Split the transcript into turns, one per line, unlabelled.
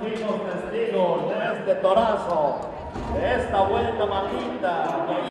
fueron testigos de este torazo, de esta vuelta maldita.